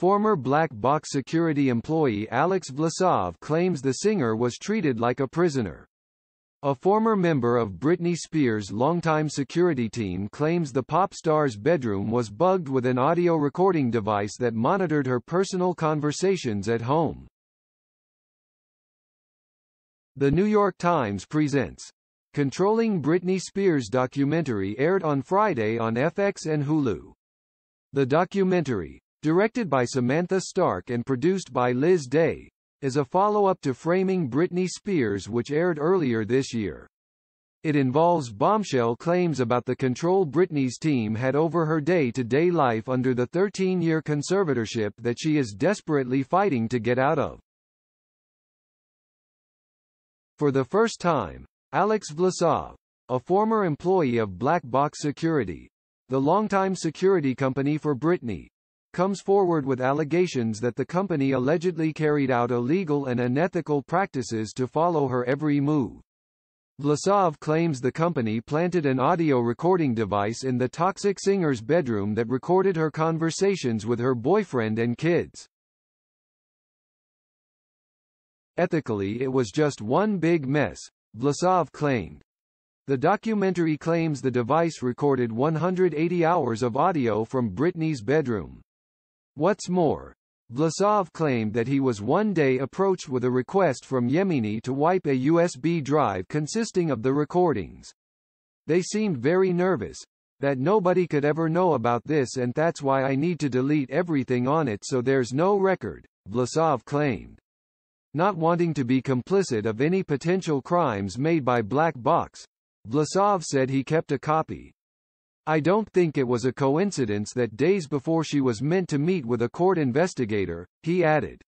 Former Black Box security employee Alex Vlasov claims the singer was treated like a prisoner. A former member of Britney Spears' longtime security team claims the pop star's bedroom was bugged with an audio recording device that monitored her personal conversations at home. The New York Times presents Controlling Britney Spears documentary aired on Friday on FX and Hulu. The documentary, directed by Samantha Stark and produced by Liz Day, is a follow-up to Framing Britney Spears which aired earlier this year. It involves bombshell claims about the control Britney's team had over her day-to-day -day life under the 13-year conservatorship that she is desperately fighting to get out of. For the first time, Alex Vlasov, a former employee of Black Box Security, the longtime security company for Britney, comes forward with allegations that the company allegedly carried out illegal and unethical practices to follow her every move. Vlasov claims the company planted an audio recording device in the toxic singer's bedroom that recorded her conversations with her boyfriend and kids. Ethically it was just one big mess, Vlasov claimed. The documentary claims the device recorded 180 hours of audio from Britney's bedroom. What's more, Vlasov claimed that he was one day approached with a request from Yemini to wipe a USB drive consisting of the recordings. They seemed very nervous, that nobody could ever know about this and that's why I need to delete everything on it so there's no record, Vlasov claimed. Not wanting to be complicit of any potential crimes made by Black Box, Vlasov said he kept a copy, I don't think it was a coincidence that days before she was meant to meet with a court investigator, he added.